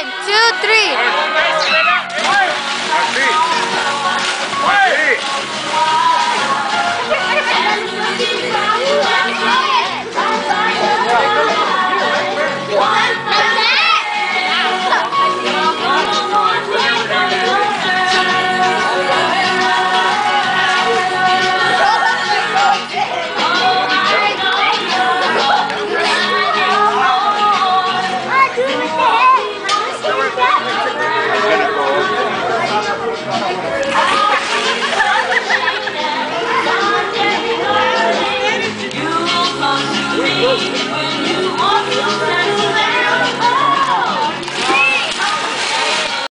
One, two, three.